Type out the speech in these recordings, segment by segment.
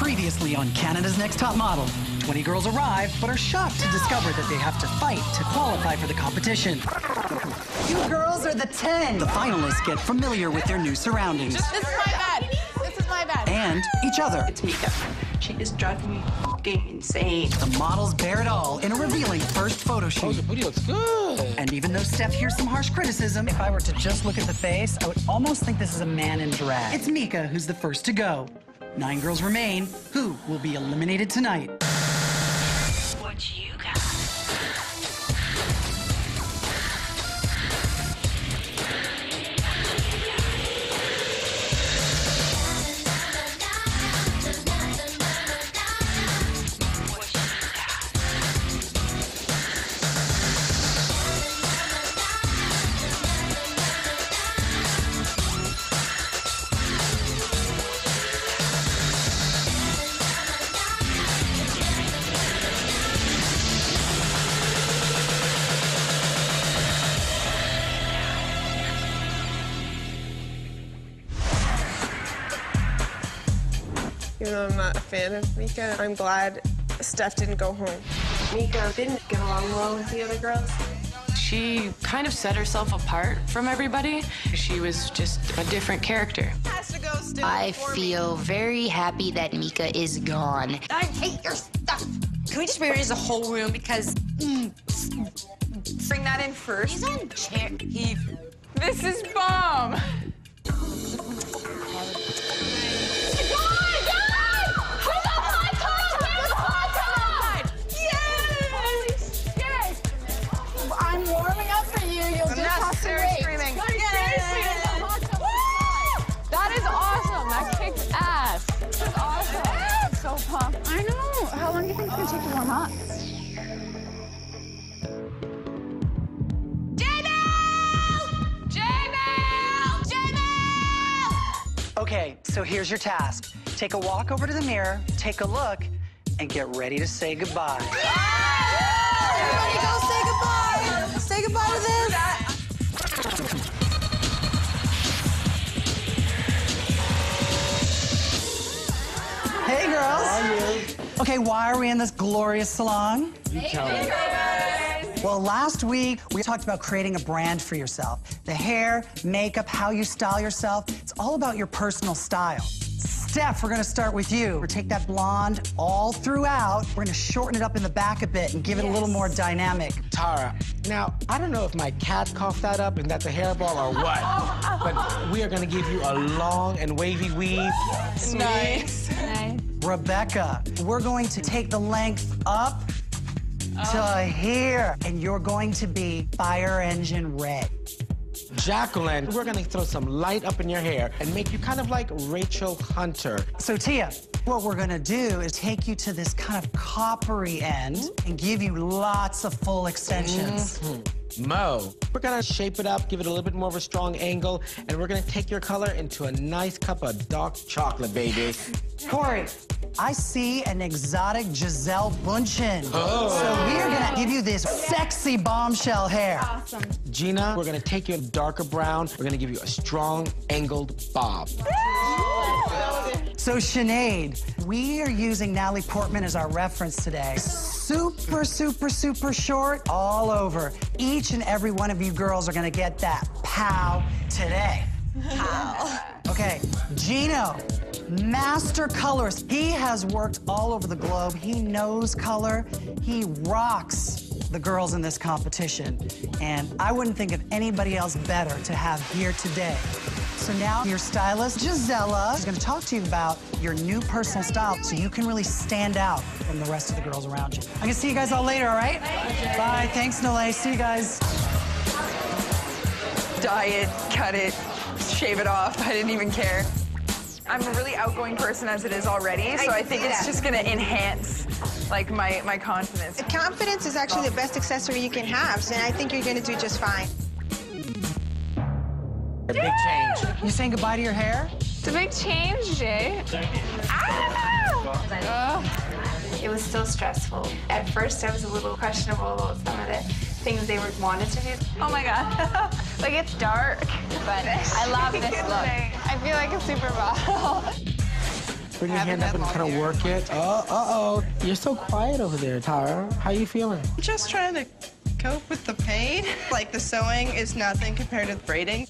Previously on Canada's Next Top Model, 20 girls arrive but are shocked to discover that they have to fight to qualify for the competition. You girls are the 10. The finalists get familiar with their new surroundings This is my bad. This is my bad. and each other. It's Mika. She is driving me fucking insane. The models bear it all in a revealing first photo shoot. Oh, The booty looks good. And even though Steff hears some harsh criticism, if I were to just look at the face, I would almost think this is a man in drag. It's Mika who's the first to go. Nine girls remain. Who will be eliminated tonight? Fan of Mika, I'm glad Steff didn't go home. Mika didn't get along well with the other girls. She kind of set herself apart from everybody. She was just a different character. I feel very happy that Mika is gone. I hate your stuff. Can we just rearrange the whole room because mm, Bring that in first. he's on chair. He This is bomb. So pumped. I know. How long do you think it's gonna take to warm up? Okay, so here's your task. Take a walk over to the mirror, take a look, and get ready to say goodbye. Everybody go say goodbye. Say goodbye to this. Hey, girls. Okay, why are we in this glorious salon? You tell me. Well, last week we talked about creating a brand for yourself. The hair, makeup, how you style yourself. It's all about your personal style. Steff, we're gonna start with you. We're take that blonde all throughout. We're gonna shorten it up in the back a bit and give it a little more dynamic. Tara, now, I don't know if my cat coughed that up and that's a hairball or what, but we are gonna give you a long and wavy weave. Nice. Rebecca, we're going to take the length up to oh. here, and you're going to be fire engine red. Jacqueline, we're gonna throw some light up in your hair and make you kind of like Rachel Hunter. So Tia, what we're gonna do is take you to this kind of coppery end and give you lots of full extensions. Mm-hmm. Mo, we're gonna shape it up, give it a little bit more of a strong angle, and we're gonna take your color into a nice cup of dark chocolate, baby. Cori, I see an exotic Gisele Bündchen. Oh. So we are gonna give you this sexy bombshell hair. Gina, we're gonna take you a darker brown. We're gonna give you a strong angled bob. So Sinead, we are using Natalie Portman as our reference today. Super, super, super short all over. Each and every one of you girls are gonna get that pow today. Pow. Okay, Gino, master colorist. He has worked all over the globe. He knows color. He rocks the girls in this competition. And I wouldn't think of anybody else better to have here today. So now your stylist, Gisela, is gonna talk to you about your new personal style so you can really stand out from the rest of the girls around you. I'm gonna see you guys all later, all right? Bye, thanks, Nole. See you guys. Dye it, cut it, shave it off. I didn't even care. I'm a really outgoing person as it is already, so I, think it's just gonna enhance like my, my confidence. Confidence is actually the best accessory you can have, and I think you're gonna do just fine. A big change. You saying goodbye to your hair? It's a big change, Jay. Ah! It was still stressful. At first, I was a little questionable about some of the things they were wanted to do. Oh my god. like it's dark, but I love this look. I feel like a supermodel. Bring your hand up and kind of work it. Oh, uh-oh. You're so quiet over there, Tara. How are you feeling? I'm Just trying to cope with the pain. Like the sewing is nothing compared to the braiding.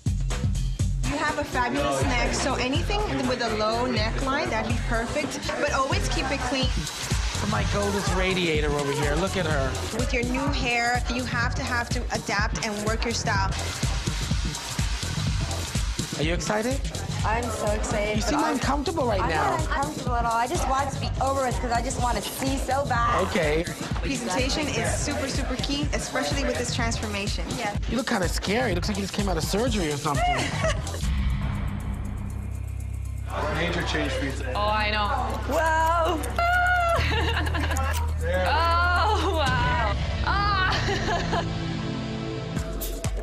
You have a fabulous neck, so anything with a low neckline, that'd be perfect. But always keep it clean. My goldest radiator over here. Look at her. With your new hair, you have to have to adapt and work your style. Are you excited? I'm so excited. You seem uncomfortable right now. I'm not uncomfortable at all. I just want to be over with because I just want to see so bad. Okay. Presentation is super, super key, especially with this transformation. Yeah. You look kind of scary. It Looks like you just came out of surgery or something. Major change for you today. Oh, I know. Wow. oh, wow. Ah.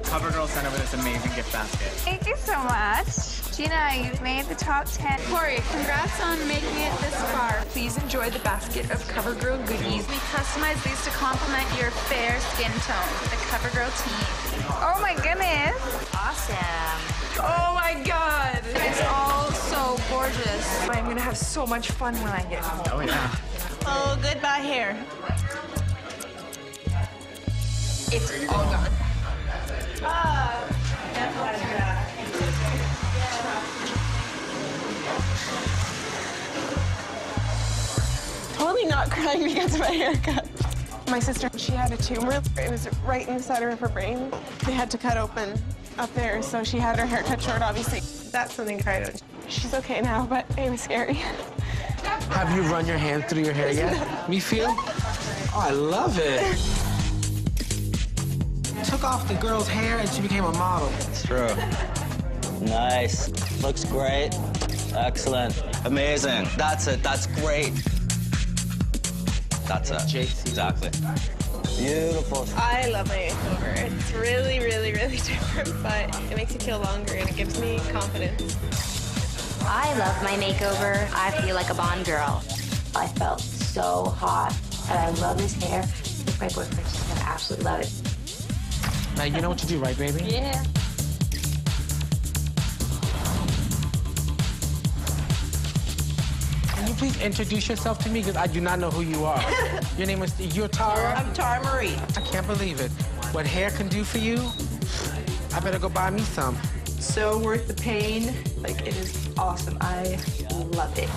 CoverGirl sent over this amazing gift basket. Thank you so much. Gina, you've made the top 10. Cori, congrats on making it this far. Please enjoy the basket of CoverGirl goodies. We customized these to complement your fair skin tone. The CoverGirl team. Oh my goodness. Awesome. Oh my god. It's all so gorgeous. I'm gonna have so much fun when I get home. Oh, yeah. Oh, goodbye hair. It's all gone. Ah, Totally not crying because of my haircut. My sister, she had a tumor. It was right in the center of her brain. They had to cut open up there, so she had her hair cut short, obviously. That's something cried on. She's okay now, but it was scary. Have you run your hand through your hair yet? Me feel? Oh, I love it. Took off the girl's hair and she became a model. It's true. Nice. Looks great. Excellent. Amazing. That's it. That's great. That's it. Exactly. Beautiful. I love my makeover. It's really, really, really different, but it makes you feel longer and it gives me confidence. I love my makeover. I feel like a Bond girl. I felt so hot, and I love his hair. My boyfriend's just gonna absolutely love it. Now you know what to do, right, baby? Yeah. Please introduce yourself to me? Because I do not know who you are. Your name is, you're Tara? I'm Tara Marie. I can't believe it. What hair can do for you, I better go buy me some. So worth the pain. Like, it is awesome. I love it.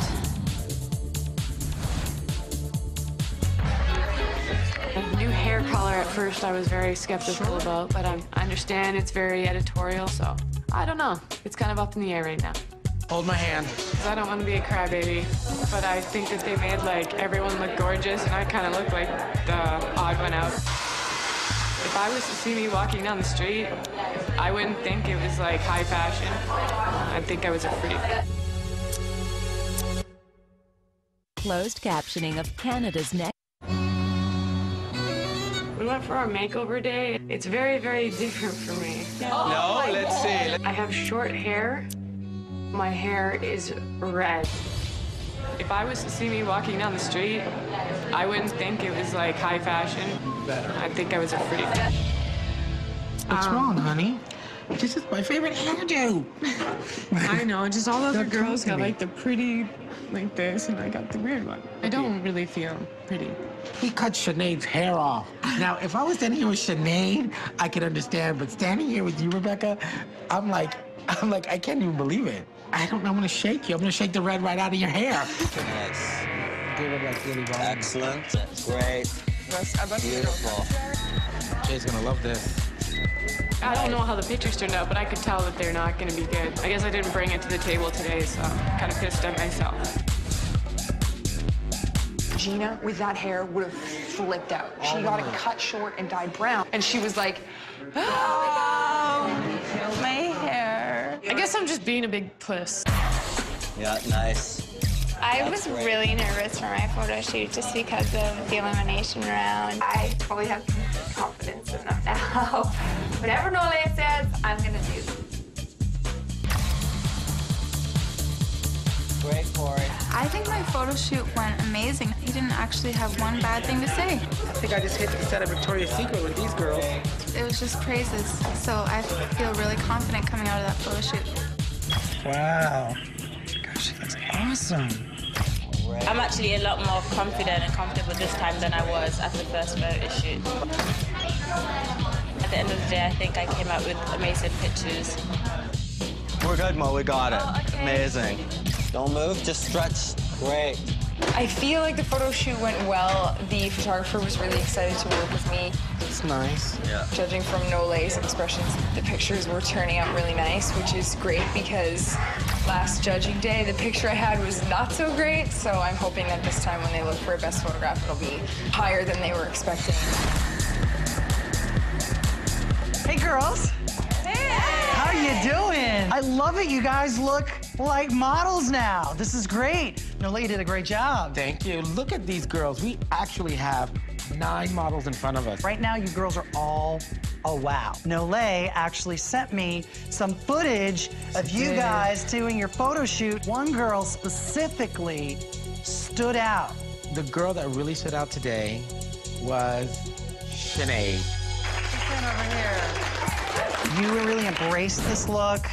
New hair color at first I was very skeptical about, but I'm, I understand it's very editorial, so I don't know. It's kind of up in the air right now. Hold my hand. 'Cause I don't want to be a crybaby, but I think that they made like everyone look gorgeous, and I kind of look like the odd one out. If I was to see me walking down the street, I wouldn't think it was like high fashion. I'd think I was a freak. Closed captioning of Canada's next. We went for our makeover day. It's very, very different for me. No, let's see. I have short hair. My hair is red. If I was to see me walking down the street, I wouldn't think it was like high fashion. I'd think I was a freak. What's Um, wrong, honey? This is my favorite hairdo. I know, just all other Don't girls got me. like the pretty like this, and I got the weird one. I don't really feel pretty. He cut Sinead's hair off. Now, if I was standing here with Sinead, I could understand, but standing here with you, Rebecca, I'm like, I'm like, I can't even believe it. I don't know, I'm gonna shake you. I'm gonna shake the red right out of your hair. Nice. Give it like really wrong. Excellent. Great. Uh, beautiful. Jay's gonna love this. I don't know how the pictures turned out, but I could tell that they're not going to be good. I guess I didn't bring it to the table today, so I'm kind of pissed at myself. Gina, with that hair, would have flipped out. Oh she got it cut short and dyed brown. And she was like, oh, my hair. I guess I'm just being a big puss. Yeah, nice. I That's was great. really nervous for my photo shoot just because of the elimination round. I probably have confidence enough now. Whatever Nole says, I'm gonna do. Great, Cori. I think my photo shoot went amazing. He didn't actually have one bad thing to say. I think I just hit the set of Victoria's Secret with these girls. It was just praises. So I feel really confident coming out of that photo shoot. Wow. Gosh, she looks awesome. I'm actually a lot more confident and comfortable this time than I was at the first photo shoot. At the end of the day, I think I came out with amazing pictures. We're good, Mo. We got it. Oh, amazing. Don't move. Just stretch. Great. I feel like the photo shoot went well. The photographer was really excited to work with me. It's nice. Yeah. Judging from Nole's expressions, the pictures were turning out really nice, which is great because last judging day, the picture I had was not so great. So I'm hoping that this time when they look for a best photograph, it'll be higher than they were expecting. Hey, girls. Hey! How you doing? I love it. You guys look like models now. This is great. Nole did a great job. Thank you. Look at these girls. We actually have nine models in front of us. Right now, you girls are all a wow. Nole actually sent me some footage of you guys doing your photo shoot. One girl specifically stood out. The girl that really stood out today was Sinead. You really embraced this look.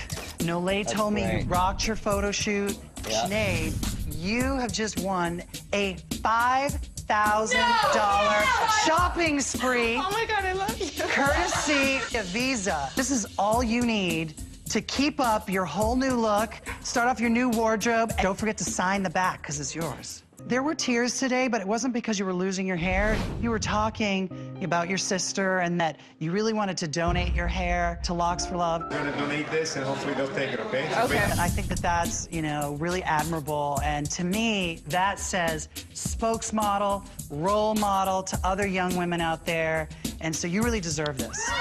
Nole That's told me you rocked your photo shoot. Yeah. Sinead, you have just won a $5,000 shopping spree. Oh my God, I love you. courtesy of Visa. This is all you need to keep up your whole new look, start off your new wardrobe, and don't forget to sign the back because it's yours. There were tears today, but it wasn't because you were losing your hair. You were talking about your sister and that you really wanted to donate your hair to Locks of Love. We're gonna donate this and hopefully they'll take it, okay? And I think that that's, you know, really admirable. And to me, that says spokesmodel, role model to other young women out there. And so you really deserve this.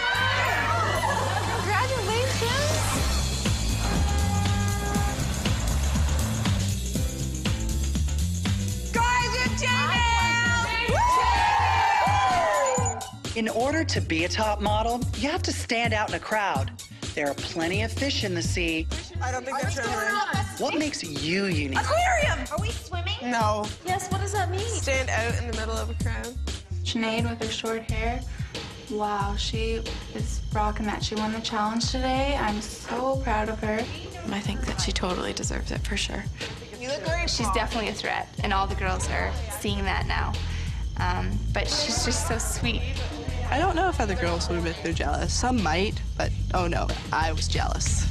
In order to be a top model, you have to stand out in a crowd. There are plenty of fish in the sea. I don't think that's right. What makes you unique? Aquarium! Are we swimming? No. Yes, what does that mean? Stand out in the middle of a crowd. Sinead with her short hair. Wow, she is rocking that. She won the challenge today. I'm so proud of her. I think that she totally deserves it for sure. You look great. She's definitely a threat, and all the girls are seeing that now. Um, but she's just so sweet. I don't know if other girls would admit they're jealous. Some might, but oh no, I was jealous.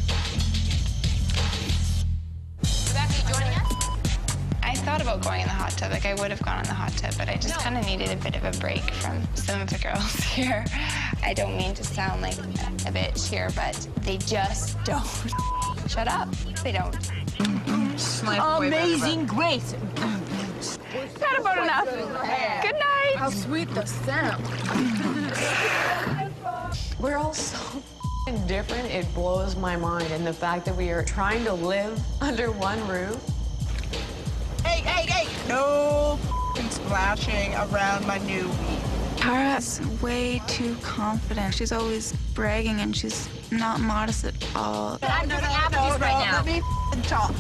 I thought about going in the hot tub. Like I would have gone in the hot tub, but I just kind of needed a bit of a break from some of the girls here. I don't mean to sound like a bitch here, but they just don't shut up. They don't. Amazing grace. Not about enough. Good night. How sweet the sound. We're all so different. It blows my mind. And the fact that we are trying to live under one roof. Hey, hey, hey! No f***ing splashing around my new weed. Tara's way too confident. She's always bragging and she's not modest at all. But I'm doing Applebee's right now. Let me f***ing talk.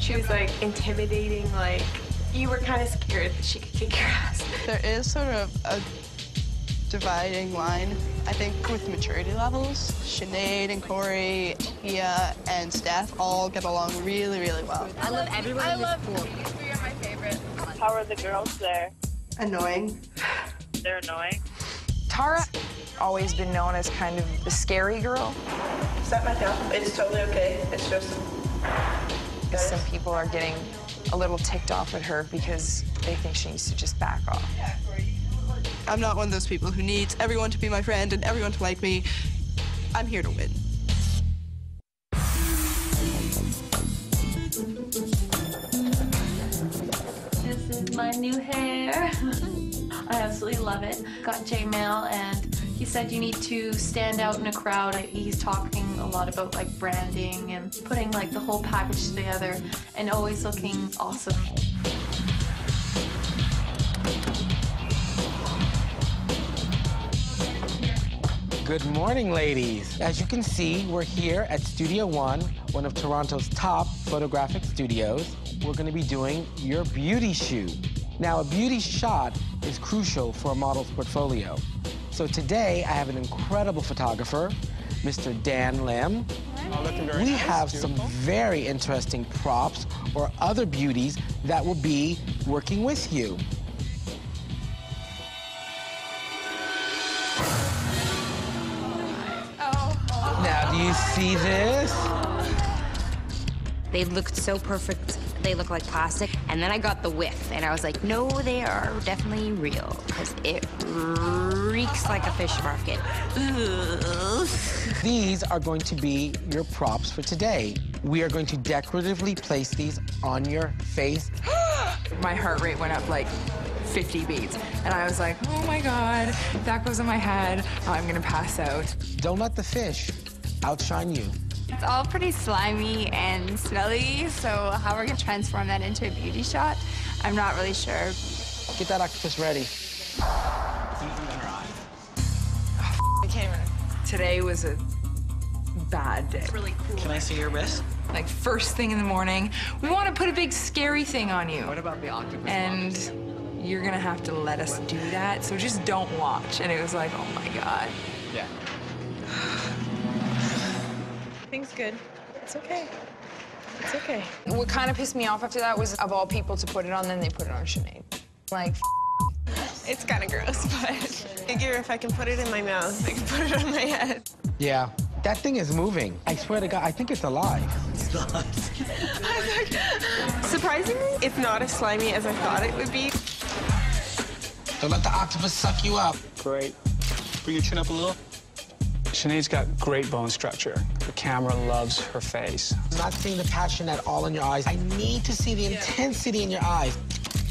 She was like intimidating, like you were kind of scared that she could kick your ass. There is sort of a dividing line, I think, with maturity levels. Sinead and Cori, Tia, and Steff all get along really, really well. I love everyone I in this love pool. you. You're my favorite. How are the girls there? Annoying. They're annoying. Tara always been known as kind of the scary girl. Set my down. It's totally okay. It's just. Some people are getting a little ticked off at her because they think she needs to just back off. I'm not one of those people who needs everyone to be my friend and everyone to like me. I'm here to win. This is my new hair. I absolutely love it. Got Jay Mail and he said you need to stand out in a crowd. He's talking a lot about like branding and putting like the whole package together and always looking awesome. Good morning, ladies. As you can see, we're here at Studio One, one of Toronto's top photographic studios. We're gonna be doing your beauty shoot. Now, a beauty shot is crucial for a model's portfolio. So today, I have an incredible photographer, Mr. Dan Lim. Oh, We nice. have some very interesting props or other beauties that will be working with you. Now, do you see this? They looked so perfect. They look like plastic. And then I got the whiff, and I was like, no, they are definitely real, because it reeks like a fish market. These are going to be your props for today. We are going to decoratively place these on your face. My heart rate went up like 50 beats. And I was like, oh my God, that goes in my head, I'm gonna pass out. Don't let the fish outshine you. It's all pretty slimy and smelly, so how we're gonna transform that into a beauty shot, I'm not really sure. Get that octopus ready. I can't even. Today was a bad day. Really cool. Can I see your wrist? Like first thing in the morning, we want to put a big scary thing on you. What about the octopus? And you're gonna have to let us do that. So just don't watch. And it was like, oh my God. Yeah. Things good. It's okay. It's okay. What kind of pissed me off after that was, of all people to put it on, then they put it on Sinead. Like, It's kind of gross, but I figure if I can put it in my mouth, I can put it on my head. Yeah, that thing is moving. I swear to God, I think it's alive. It's not. Surprisingly, it's not as slimy as I thought it would be. Don't let the octopus suck you up. Great. Bring your chin up a little. Sinead's got great bone structure. The camera loves her face. I'm not seeing the passion at all in your eyes. I need to see the intensity in your eyes.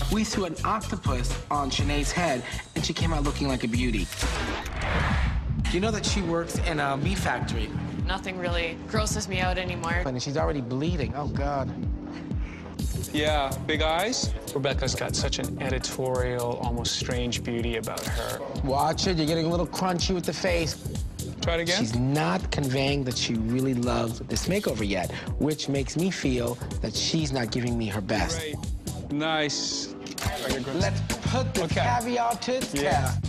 We threw an octopus on Sinead's head, and she came out looking like a beauty. Do you know that she works in a meat factory? Nothing really grosses me out anymore. And she's already bleeding. Oh, God. Yeah, big eyes. Rebecca's got such an editorial, almost strange beauty about her. Watch it. You're getting a little crunchy with the face. Try it again. She's not conveying that she really loves this makeover yet, which makes me feel that she's not giving me her best. Great. Nice. Let's put the Okay. caveat to its Yeah. test.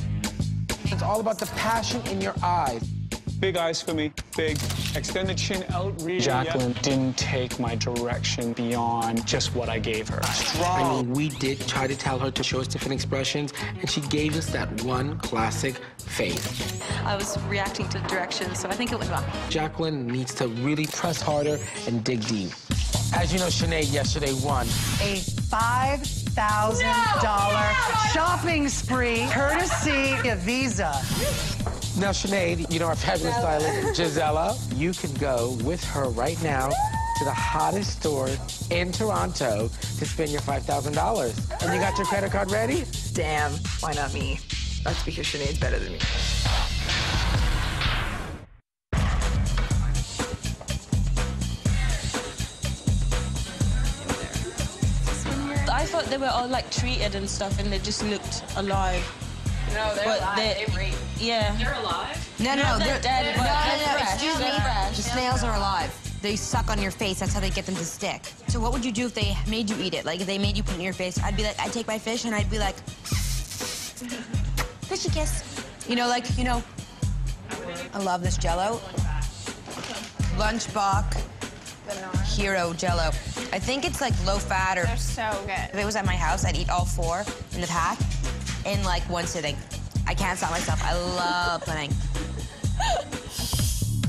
It's all about the passion in your eyes. Big eyes for me. Big. Extend the chin out really. Jacqueline didn't take my direction beyond just what I gave her. Strong. I mean, we did try to tell her to show us different expressions, and she gave us that one classic face. I was reacting to the directions, so I think it went well. Jacqueline needs to really press harder and dig deep. As you know, Sinead yesterday won. A $5,000 shopping spree courtesy of Visa. Now, Sinead, you know our fabulous stylist, Gisela. You can go with her right now to the hottest store in Toronto to spend your $5,000. And you got your credit card ready? damn, why not me? That's because Sinead's better than me. I thought they were all like treated and stuff, and they just looked alive. No, they're But alive. they- They breathe. Yeah. They're alive? No, no, No, no. they're dead, No, but no, they're no, fresh. excuse me. The snails are alive. They suck on your face. That's how they get them to stick. So what would you do if they made you eat it? Like if they made you put it in your face? I'd be like, I'd take my fish and I'd be like, fishy kiss. You know, like, you know, I love this Jello. Lunchbox Hero Jello. I think it's like low fat or. They're so good. If it was at my house, I'd eat all four in the pack in like one sitting. I can't stop myself. I love pudding.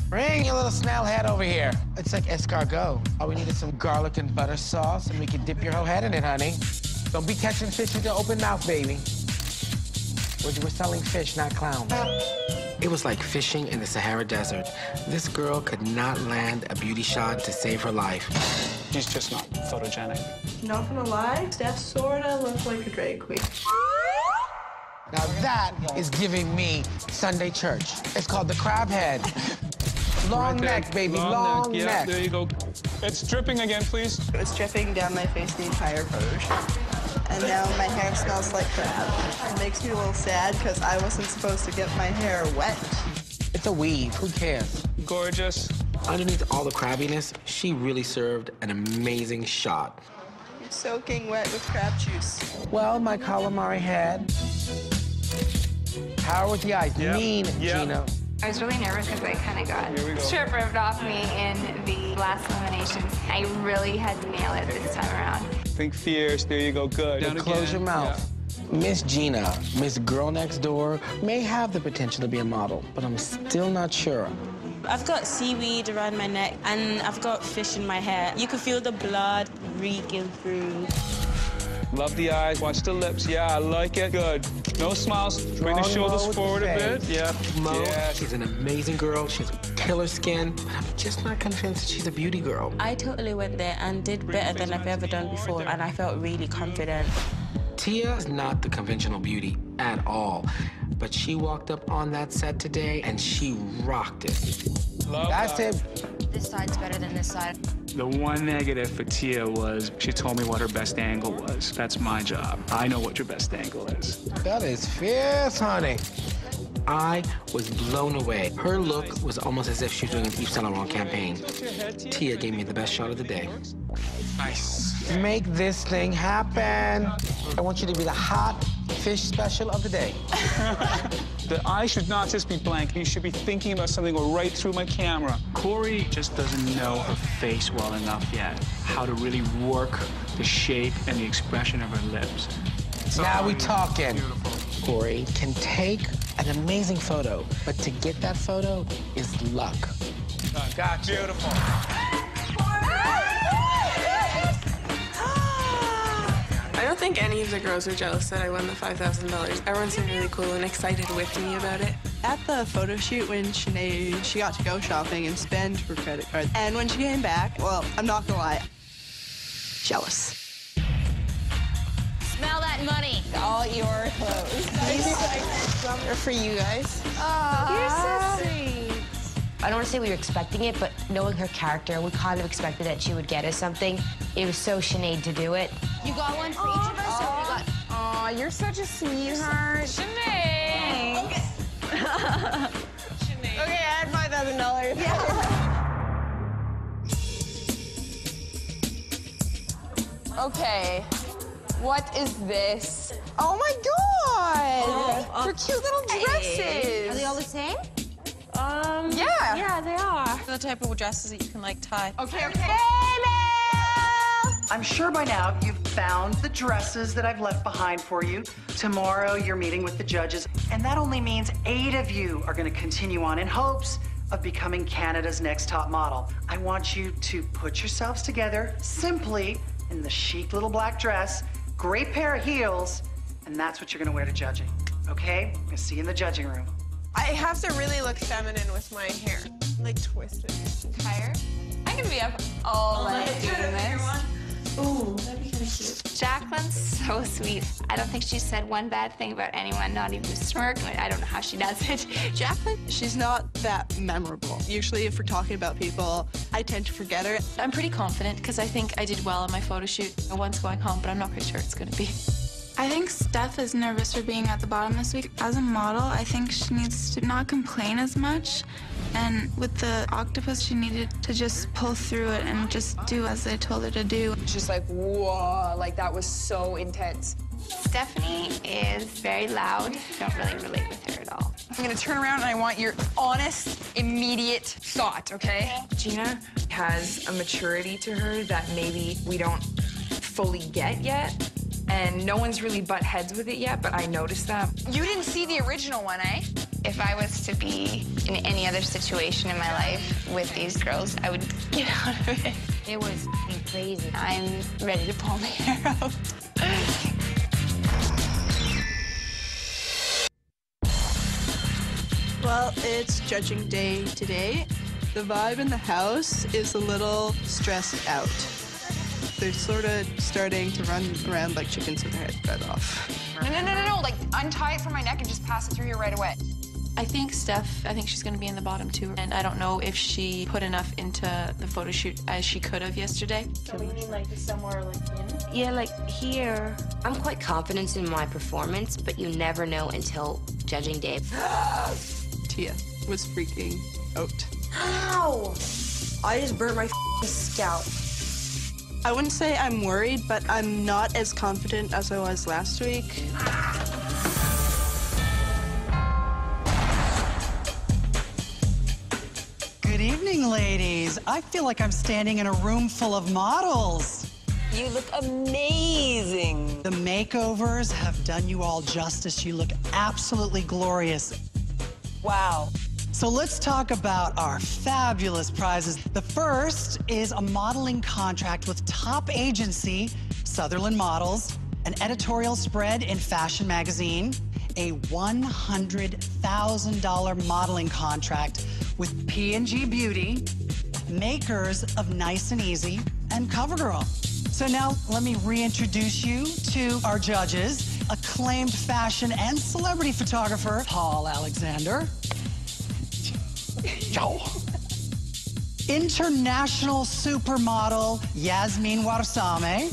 Bring your little snail head over here. It's like escargot. All we need is some garlic and butter sauce, and we can dip your whole head in it, honey. Don't be catching fish with your open mouth, baby. We're, we're selling fish, not clowns. It was like fishing in the Sahara Desert. This girl could not land a beauty shot to save her life. She's just not photogenic. Not gonna lie, Steff sorta looks like a drag queen. Now that is giving me Sunday church. It's called the crab head. Long Right neck, baby, long, Yeah, neck. there you go. It's dripping again, please. It was dripping down my face the entire photo. And now my hair smells like crap. It makes me a little sad because I wasn't supposed to get my hair wet. It's a weave. Who cares? Gorgeous. Underneath all the crabbiness, she really served an amazing shot. You're soaking wet with crab juice. Well, my calamari head. Power with the eyes. Yep, Mean, yep. Gina. I was really nervous because I kind of got strip ripped off me in the last elimination. I really had to nail it this time around. Think fierce. There you go. Good. Down close again. your mouth. Miss Gina, Miss Girl Next Door, may have the potential to be a model, but I'm still not sure. I've got seaweed around my neck and I've got fish in my hair. You can feel the blood reeking through. Love the eyes. Watch the lips. Yeah, I like it. Good. No smiles. Bring the shoulders Mo the forward a bit. Yeah. Mo, Yeah. she's an amazing girl. She's killer skin, but I'm just not convinced that she's a beauty girl. I totally went there and did better than I've ever done before and I felt really confident. Tia is not the conventional beauty at all, but she walked up on that set today and she rocked it. That's it. This side's better than this side. The one negative for Tia was she told me what her best angle was. That's my job. I know what your best angle is. That is fierce, honey. I was blown away. Her look was almost as if she was doing an Yves Saint Laurent campaign. Tia gave me the best shot of the day. Nice. Make this thing happen. I want you to be the hot fish special of the day. The eye should not just be blank. You should be thinking about something go right through my camera. Cori just doesn't know her face well enough yet. How to really work the shape and the expression of her lips. now we talking. Cori can take an amazing photo, but to get that photo is luck. Gotcha. Beautiful. I don't think any of the girls were jealous that I won the $5,000. Everyone seemed really cool and excited with me about it. At the photo shoot when Sinead, she got to go shopping and spend her credit card. And when she came back, well, I'm not gonna lie, jealous. Smell that money. All your clothes. These are for you guys. You're so sweet. I don't want to say we were expecting it, but knowing her character, we kind of expected that she would get us something. It was so Sinead to do it. You got one for each of us, or you got... Aw, you're such a sweetheart. Sinead. Okay, okay I had five thousand dollars. Yeah. Okay, what is this? Oh my god! Oh, For cute little dresses. Are they all the same? Um, Yeah. Yeah, they are. The type of dresses that you can like tie. Okay, okay. I'm sure by now you've found the dresses that I've left behind for you. Tomorrow you're meeting with the judges, and that only means eight of you are going to continue on in hopes of becoming Canada's next top model. I want you to put yourselves together simply in the chic little black dress, great pair of heels, and that's what you're going to wear to judging. Okay? I'm going to see you in the judging room. I have to really look feminine with my hair, like twisted. Higher? I can be up all oh, night doing this. Ooh, that'd be kind of cute. Jacqueline's so sweet. I don't think she said one bad thing about anyone, not even a smirk. I don't know how she does it. Jacqueline, she's not that memorable. Usually, if we're talking about people, I tend to forget her. I'm pretty confident because I think I did well on my photo shoot. One's going home, but I'm not quite sure it's gonna be. I think Steff is nervous for being at the bottom this week. As a model, I think she needs to not complain as much. And with the octopus, she needed to just pull through it and just do as they told her to do. It's just like, whoa, like that was so intense. Stephanie is very loud. Don't really relate with her at all. I'm gonna turn around and I want your honest, immediate thought, okay? Gina has a maturity to her that maybe we don't fully get yet. And no one's really butt heads with it yet, but I noticed that. You didn't see the original one, eh? If I was to be in any other situation in my life with these girls, I would get out of it. It was crazy. I'm ready to pull my hair out. Well, it's judging day today. The vibe in the house is a little stressed out. They're sort of starting to run around like chickens with their heads cut off. No, no, no, no, no. Like, untie it from my neck and just pass it through here right away. I think Steff, I think she's going to be in the bottom too. And I don't know if she put enough into the photo shoot as she could have yesterday. So we mean like somewhere like in? Yeah, like here. I'm quite confident in my performance, but you never know until judging day. Tia was freaking out. Ow! I just burnt my scalp. I wouldn't say I'm worried, but I'm not as confident as I was last week. Good evening, ladies. I feel like I'm standing in a room full of models. You look amazing. The makeovers have done you all justice. You look absolutely glorious. Wow. So let's talk about our fabulous prizes. The first is a modeling contract with top agency Sutherland Models, an editorial spread in Fashion Magazine, a $100,000 modeling contract with P&G Beauty, makers of Nice and Easy, and CoverGirl. So now let me reintroduce you to our judges, acclaimed fashion and celebrity photographer, Paul Alexander. Ciao. International supermodel Yasmin Warsame,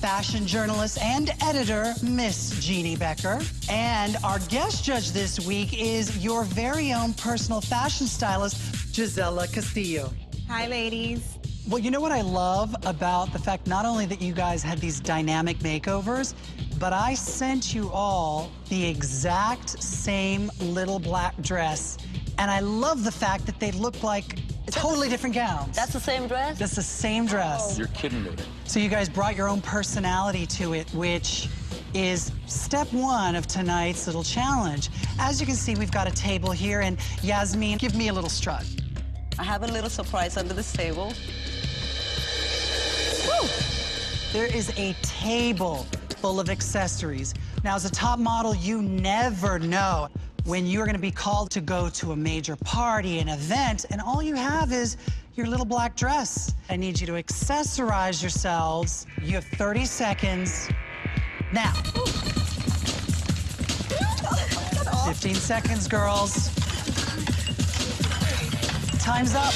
fashion journalist and editor Miss Jeannie Becker, and our guest judge this week is your very own personal fashion stylist, Gisela Castillo. Hi, ladies. Well, you know what I love about the fact not only that you guys had these dynamic makeovers, but I sent you all the exact same little black dress. And I love the fact that they look like totally different gowns. That's the same dress? That's the same dress. Oh. You're kidding me. So you guys brought your own personality to it, which is step one of tonight's little challenge. As you can see, we've got a table here, and Yasmin, give me a little strut. I have a little surprise under this table. Woo! There is a table full of accessories. Now, as a top model, you never know when you're gonna be called to go to a major party, an event, and all you have is your little black dress. I need you to accessorize yourselves. You have 30 seconds. Now. 15 seconds, girls. Time's up.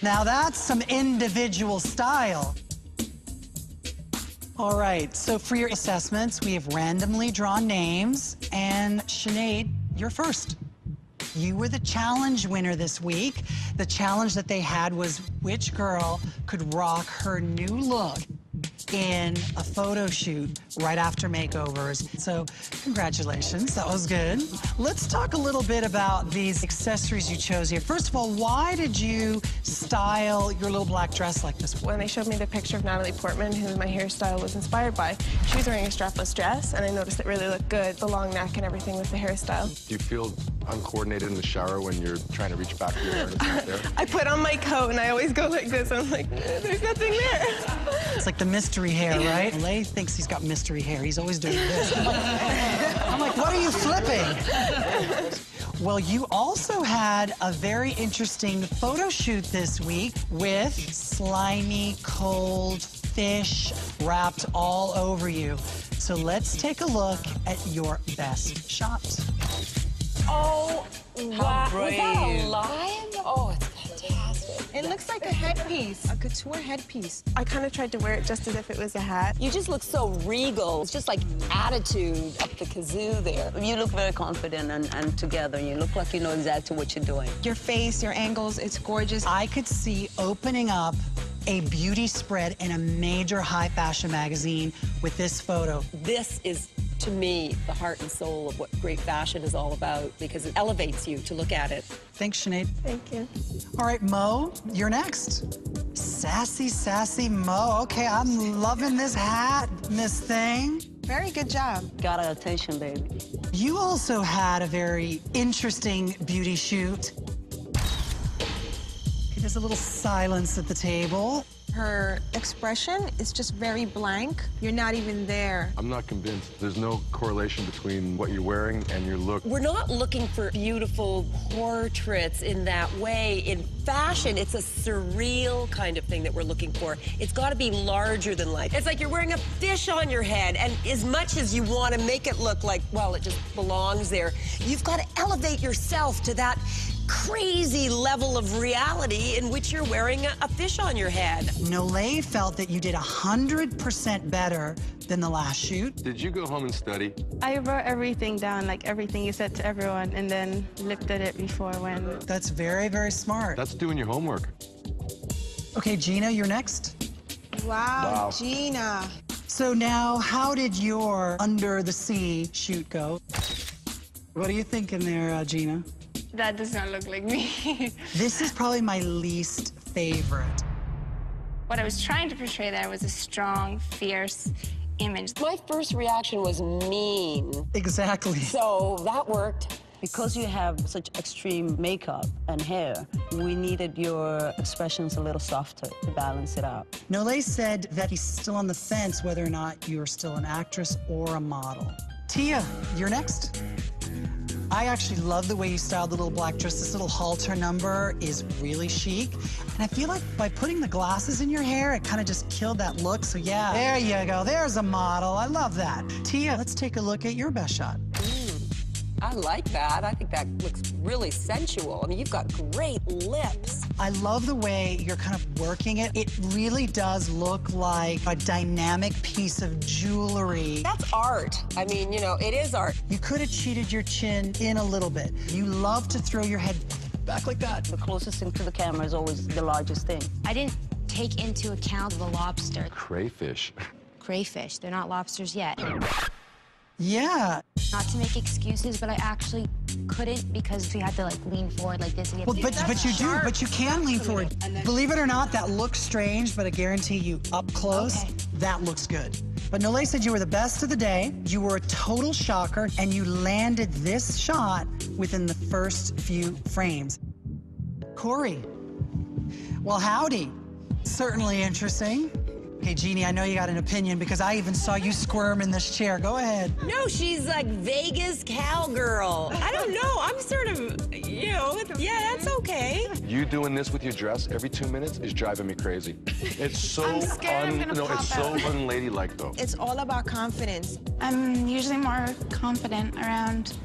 Now that's some individual style. All right, so for your assessments, we have randomly drawn names, and Sinead, you're first. You were the challenge winner this week. The challenge that they had was which girl could rock her new look in a photo shoot right after makeovers. So congratulations, that was good. Let's talk a little bit about these accessories you chose here. First of all, why did you style your little black dress like this? When they showed me the picture of Natalie Portman, who my hairstyle was inspired by, she was wearing a strapless dress, and I noticed it really looked good, the long neck and everything with the hairstyle. Do you feel uncoordinated in the shower when you're trying to reach back for your hair and it's not there? I put on my coat, and I always go like this. I'm like, "Eh, there's nothing there. It's like the mystery hair, right? Lay thinks he's got mystery hair. He's always doing this. I'm like, I'm like, what are you flipping? Well, you also had a very interesting photo shoot this week with slimy, cold fish wrapped all over you. So let's take a look at your best shot. Oh, wow. Was that brave. alive? Oh, it's fantastic. It looks like a headpiece, a couture headpiece. I kind of tried to wear it just as if it was a hat. You just look so regal. It's just like attitude up the kazoo there. You look very confident and, and together. You look like you know exactly what you're doing. Your face, your angles, it's gorgeous. I could see opening up a beauty spread in a major high fashion magazine with this photo. This is, to me, the heart and soul of what great fashion is all about because it elevates you to look at it. Thanks, Sinead. Thank you. All right, Mo, you're next. Sassy, sassy Mo. Okay, I'm loving this hat, Miss Thing. Very good job. Got our attention, baby. You also had a very interesting beauty shoot. Okay, there's a little silence at the table. Her expression is just very blank. You're not even there. I'm not convinced. There's no correlation between what you're wearing and your look. We're not looking for beautiful portraits in that way. In fashion, it's a surreal kind of thing that we're looking for. It's got to be larger than life. It's like you're wearing a fish on your head, and as much as you want to make it look like, well, it just belongs there, you've got to elevate yourself to that crazy level of reality in which you're wearing a, a fish on your head. Nole felt that you did 100% better than the last shoot. Did you go home and study? I wrote everything down, like everything you said to everyone, and then looked at it before when. That's very, very smart. That's doing your homework. Okay, Gina, you're next. Wow, Wow. Gina. So now, how did your under the sea shoot go? What are you thinking there, uh, Gina? That does not look like me. This is probably my least favorite. what I was trying to portray there was a strong, fierce image. My first reaction was mean. Exactly. So that worked. Because you have such extreme makeup and hair, we needed your expressions a little softer to balance it out. Nole said that he's still on the fence whether or not you're still an actress or a model. Tia, you're next. I actually love the way you styled the little black dress. This little halter number is really chic. And I feel like by putting the glasses in your hair, it kind of just killed that look. So yeah, there you go. There's a model. I love that. Tia, let's take a look at your best shot. I like that. I think that looks really sensual. I mean, you've got great lips. I love the way you're kind of working it. It really does look like a dynamic piece of jewelry. That's art. I mean, you know, it is art. You could have cheated your chin in a little bit. You love to throw your head back like that. The closest thing to the camera is always the largest thing. I didn't take into account the lobster. Crayfish. Crayfish. They're not lobsters yet. Yeah. Not to make excuses, but I actually couldn't because we had to like lean forward like this. and Well, but, but you do, but you can lean forward. Believe it or not, that looks strange, but I guarantee you, up close, that looks good. But Nole said you were the best of the day. You were a total shocker, and you landed this shot within the first few frames. Cori. Well, howdy. Certainly interesting. Okay, Jeanne, I know you got an opinion because I even saw you squirm in this chair. Go ahead. No, she's like Vegas cowgirl. I don't know. I'm sort of, you know, yeah, that's okay. You doing this with your dress every two minutes is driving me crazy. It's so I'm scared I'm gonna no, it's so unladylike though. It's all about confidence. I'm usually more confident around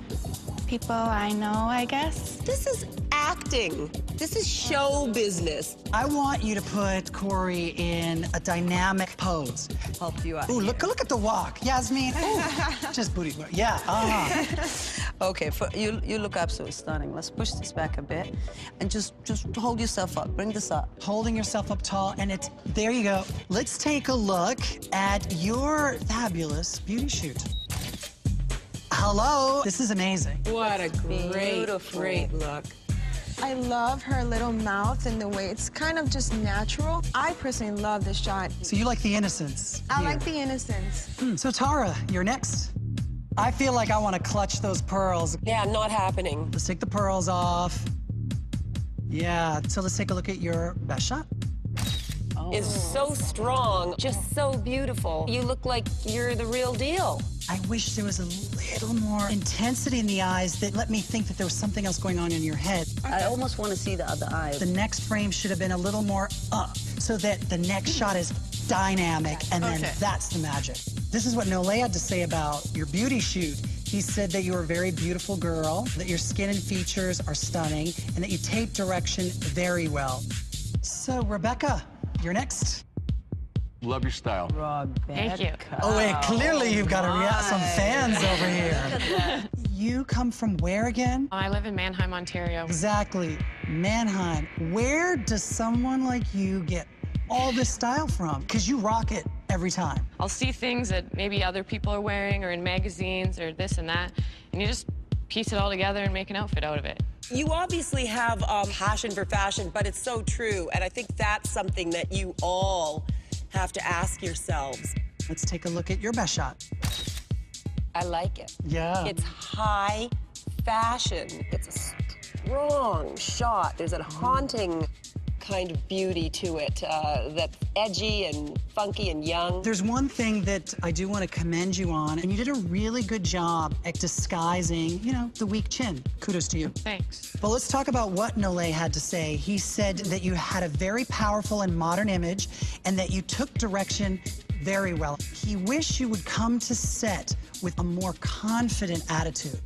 people I know, I guess. This is acting. This is show business. I want you to put Cori in a dynamic pose. Help you out. Ooh, look, look at the walk. Yasmin, ooh, just booty. Yeah, uh-huh. Okay, for, you you look absolutely stunning. Let's push this back a bit, and just just hold yourself up. Bring this up. Holding yourself up tall, and it's, there you go. Let's take a look at your fabulous beauty shoot. Hello, this is amazing. What a great, great look. I love her little mouth and the way it's kind of just natural. I personally love this shot. So you like the innocence. I here. like the innocence. Hmm, So Tara, you're next. I feel like I want to clutch those pearls. Yeah, not happening. Let's take the pearls off. Yeah, so let's take a look at your best shot. Is so strong, just so beautiful. You look like you're the real deal. I wish there was a little more intensity in the eyes that let me think that there was something else going on in your head. I almost want to see the other eye. The next frame should have been a little more up so that the next hmm. shot is dynamic and then Okay. that's the magic. This is what Nole had to say about your beauty shoot. He said that you were a very beautiful girl, that your skin and features are stunning, and that you tape direction very well. So, Rebecca, you're next. Love your style. Thank you. Oh, wait, clearly you've got a rea- some fans over here. You come from where again? Oh, I live in Mannheim, Ontario. Exactly, Mannheim. Where does someone like you get all this style from? Because you rock it every time. I'll see things that maybe other people are wearing or in magazines or this and that, and you just piece it all together and make an outfit out of it. You obviously have um, passion for fashion, but it's so true. And I think that's something that you all have to ask yourselves. Let's take a look at your best shot. I like it. Yeah. It's high fashion. It's a strong shot. There's a haunting kind of beauty to it uh, that's edgy and funky and young. There's one thing that I do want to commend you on, and you did a really good job at disguising, you know, the weak chin. Kudos to you. Thanks. But let's talk about what Nole had to say. He said that you had a very powerful and modern image and that you took direction very well. He wished you would come to set with a more confident attitude.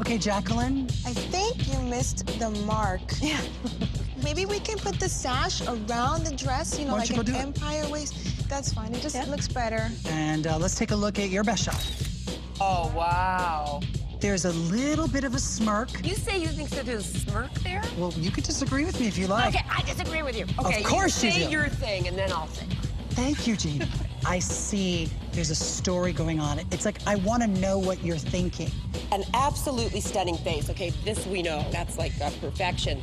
Okay. Okay, Jacqueline, I think you missed the mark. Yeah. Maybe we can put the sash around the dress, you know, Why like don't you an go do it? empire waist. That's fine. It just looks better. and uh, let's take a look at your best shot. Oh, wow. There's a little bit of a smirk. You say you think so there's a smirk there? Well, you could disagree with me if you like. Okay, I disagree with you. Okay, of course you you say do. your thing, and then I'll say. Thank you, Gina. I see there's a story going on. It's like I want to know what you're thinking. An absolutely stunning face. Okay, this we know. That's like a perfection.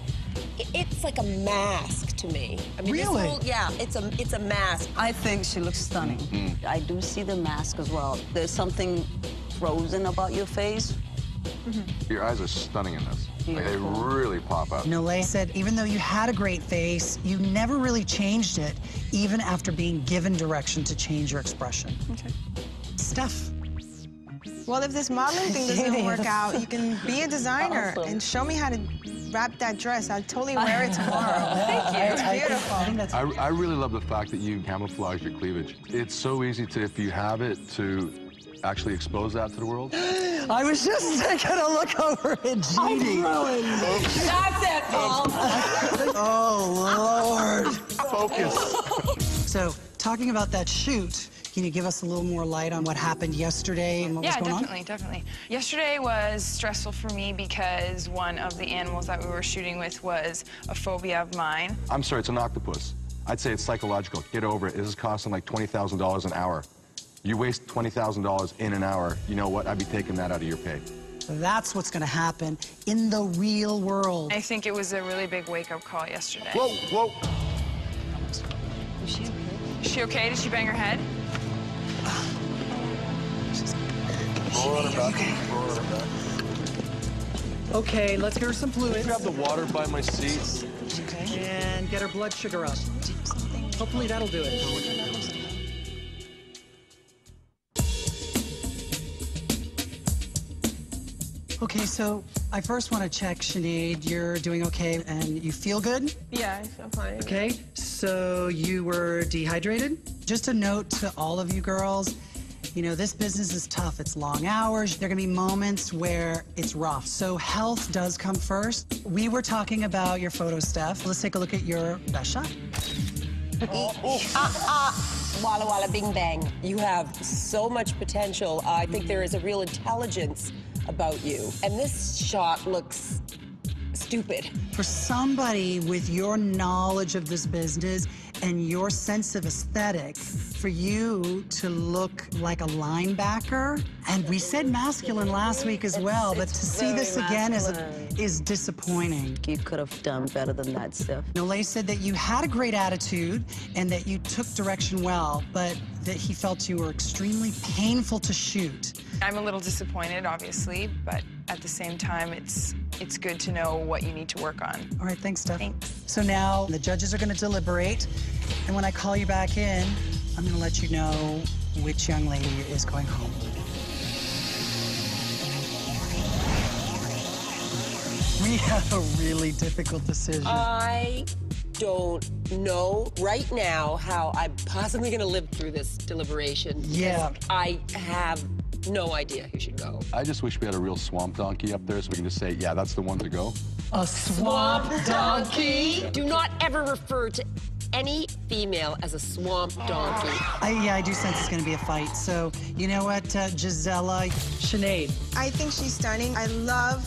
It's like a mask to me. I mean, this Really? whole- yeah, it's a it's a mask. I think she looks stunning. Mm-hmm. I do see the mask as well. There's something frozen about your face. Mm-hmm. Your eyes are stunning in this. Like, they really pop out. Nole said even though you had a great face, you never really changed it, even after being given direction to change your expression. Okay. Steff. Well, if this modeling thing doesn't work out, you can be a designer Awesome. and show me how to wrap that dress. I'll totally wear it tomorrow. Thank you. It's I beautiful. I think that's I, I really love the fact that you camouflage your cleavage. It's so easy to, if you have it, to actually expose that to the world. I was just taking a look over at Jeanne. That's it, Paul. oh, Lord. Focus. So, talking about that shoot, can you give us a little more light on what happened yesterday and what yeah, was going on? Yeah, definitely, definitely. Yesterday was stressful for me because one of the animals that we were shooting with was a phobia of mine. I'm sorry, it's an octopus. I'd say it's psychological. Get over it. This is costing like $20,000 an hour. You waste $20,000 in an hour, you know what? I'd be taking that out of your pay. That's what's going to happen in the real world. I think it was a really big wake-up call yesterday. Whoa, whoa. Is she okay? Is she okay? Did she bang her head? Roll on her back. Roll on her back. Okay, let's give her some fluids. Grab the water by my seat. And get her blood sugar up. Hopefully that'll do it. Okay, so I first want to check, Sinead, you're doing okay and you feel good? Yeah, I feel fine. Okay, so you were dehydrated? Just a note to all of you girls, you know, this business is tough. It's long hours. There are gonna be moments where it's rough. So health does come first. We were talking about your photo, Steff. Let's take a look at your best shot. Ah, ah, Walla Walla Bing Bang. You have so much potential. I think there is a real intelligence about you. And this shot looks stupid. For somebody with your knowledge of this business and your sense of aesthetic, for you to look like a linebacker, and we said masculine last week as well, but to see very this again is, masculine. is disappointing. You could have done better than that, Steff. Nole said that you had a great attitude and that you took direction well, but that he felt you were extremely painful to shoot. I'm a little disappointed, obviously, but at the same time, it's it's good to know what you need to work on. All right, thanks, Steff. So now the judges are going to deliberate, and when I call you back in, I'm going to let you know which young lady is going home. We have a really difficult decision. I don't know right now how I'm possibly going to live through this deliberation. Yeah. I have no idea who should go. I just wish we had a real swamp donkey up there so we can just say, yeah, that's the one to go. A Swamp donkey. Do not ever refer to any female as a swamp donkey. I, yeah, I do sense it's going to be a fight. So, you know what, uh, Gisela? Sinead. I think she's stunning. I love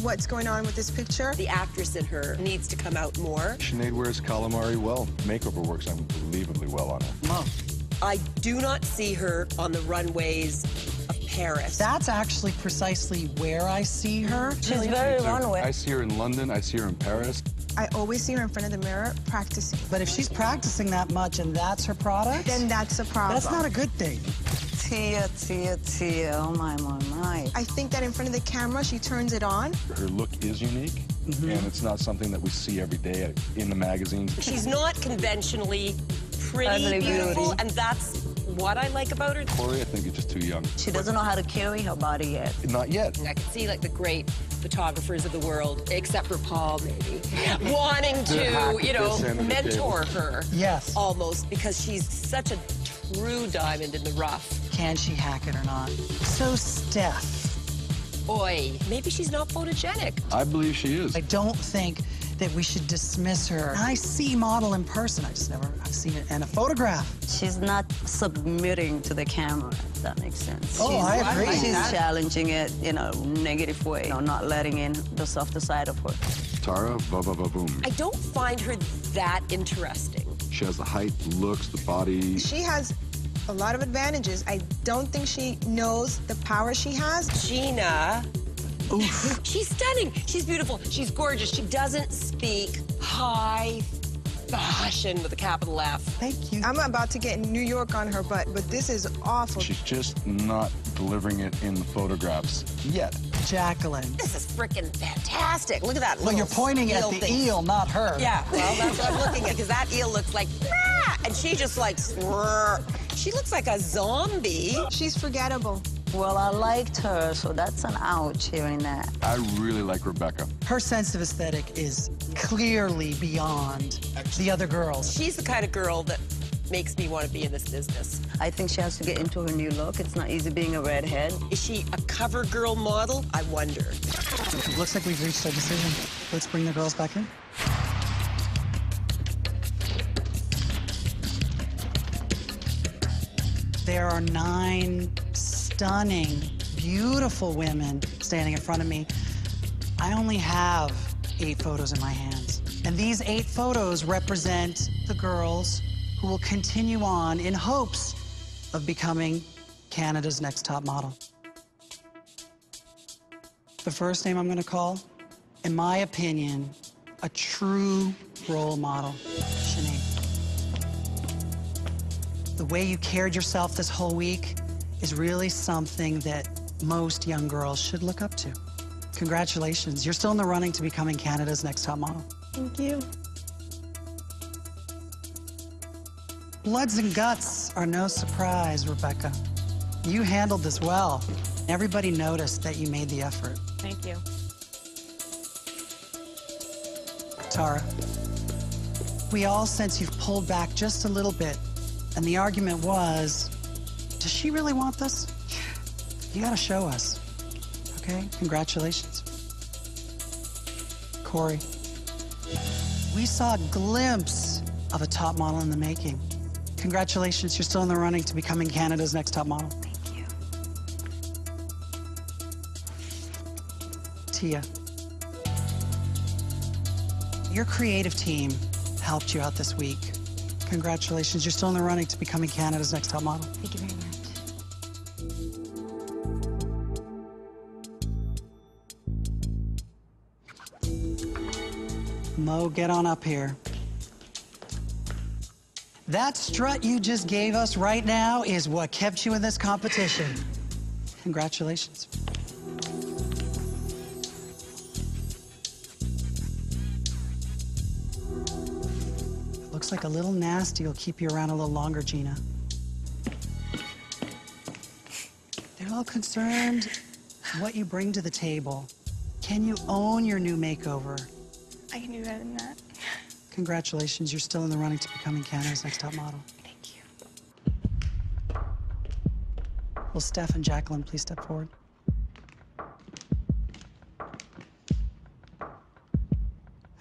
what's going on with this picture. The actress in her needs to come out more. Sinead wears calamari well. Makeover works unbelievably well on her. Mom. I do not see her on the runways of Paris. That's actually precisely where I see her. She's very runway. I see her in London. I see her in Paris. I always see her in front of the mirror practicing. But if she's practicing that much and that's her product, then that's a problem. That's not a good thing. Tia, Tia, Tia. Oh, my, my, my. I think that in front of the camera, she turns it on. Her look is unique, mm-hmm. and it's not something that we see every day in the magazines. She's not conventionally pretty, beautiful, beauty. and that's what I like about her. Cori, I think, is just too young. She doesn't know how to carry her body yet. Not yet. I can see like the great photographers of the world, except for Paul, maybe, wanting To you know, this end of the mentor her. Yes. Almost, because she's such a true diamond in the rough. Can she hack it or not? So, Steff. Oi, maybe she's not photogenic. I believe she is. I don't think that we should dismiss her. I see model in person. I just never, I've seen it in a photograph. She's not submitting to the camera, if that makes sense. Oh, she's, I agree. She's That- challenging it in a negative way, you know, not letting in the softer side of her. Tara, ba ba ba boom. I don't find her that interesting. She has the height, looks, the body. She has a lot of advantages. I don't think she knows the power she has. Gina. Oof. She's stunning. She's beautiful. She's gorgeous. She doesn't speak high fashion with a capital F. Thank you. I'm about to get New York on her butt, but this is awful. She's just not delivering it in the photographs yet. Jacqueline. This is freaking fantastic. Look at that. Well, you're pointing at the thing. eel, not her. Yeah, well, that's what I'm looking at because that eel looks like, "Ah," and she just like, "Swirr." she looks like a zombie. She's forgettable. Well, I liked her, so that's an ouch hearing that. I really like Rebecca. Her sense of aesthetic is clearly beyond the other girls. She's the kind of girl that makes me want to be in this business. I think she has to get into her new look. It's not easy being a redhead. Is she a cover girl model? I wonder. Looks like we've reached our decision. Let's bring the girls back in. There are nine stunning, beautiful women standing in front of me. I only have eight photos in my hands. And these eight photos represent the girls who will continue on in hopes of becoming Canada's next top model. The first name I'm going to call, in my opinion, a true role model, Sinead. The way you carried yourself this whole week is really something that most young girls should look up to. Congratulations. You're still in the running to becoming Canada's next top model. Thank you. Bloods and guts are no surprise, Rebecca. You handled this well. Everybody noticed that you made the effort. Thank you. Tara, we all sense you've pulled back just a little bit. And the argument was, does she really want this? You gotta show us. Okay? Congratulations. Cori, we saw a glimpse of a top model in the making. Congratulations, you're still in the running to becoming Canada's next top model. Thank you. Tia. Your creative team helped you out this week. Congratulations, you're still in the running to becoming Canada's next top model. Thank you very much. Mo, get on up here. That strut you just gave us right now is what kept you in this competition. Congratulations. Looks like a little nasty will keep you around a little longer, Gina. They're all concerned what you bring to the table. Can you own your new makeover? I can do better than that. Congratulations, you're still in the running to becoming Canada's next top model. Thank you. Will Steff and Jacqueline please step forward?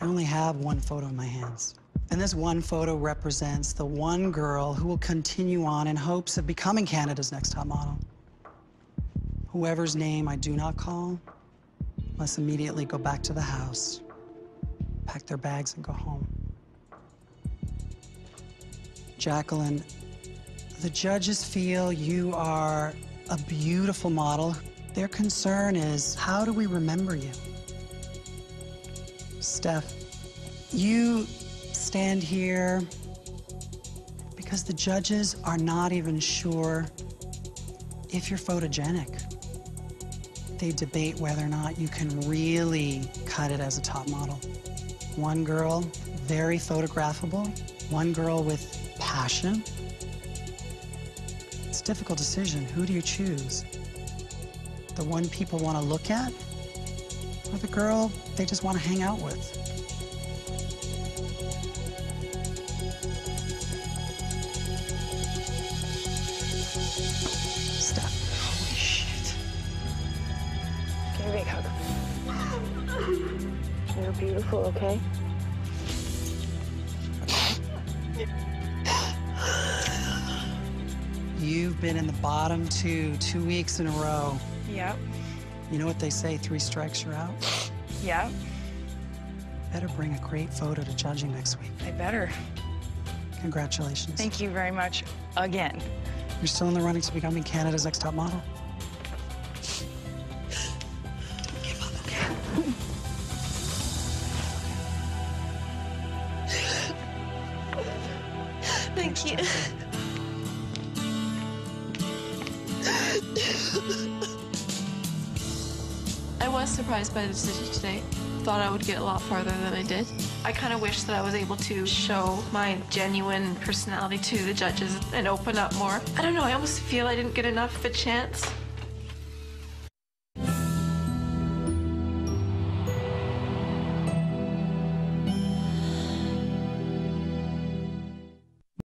I only have one photo in my hands. And this one photo represents the one girl who will continue on in hopes of becoming Canada's next top model. Whoever's name I do not call must immediately go back to the house, pack their bags, and go home. Jacqueline, the judges feel you are a beautiful model. Their concern is how do we remember you? Steff, you stand here because the judges are not even sure if you're photogenic. They debate whether or not you can really cut it as a top model. One girl, very photographable. One girl with passion. It's a difficult decision. Who do you choose? The one people want to look at? Or the girl they just want to hang out with? Beautiful, okay? You've been in the bottom two, two weeks in a row. Yep. You know what they say, three strikes, you're out? Yep. Better bring a great photo to judging next week. I better. Congratulations. Thank you very much again. You're still in the running to becoming Canada's next top model. By the decision today. Thought I would get a lot farther than I did. I kind of wish that I was able to show my genuine personality to the judges and open up more. I don't know, I almost feel I didn't get enough of a chance.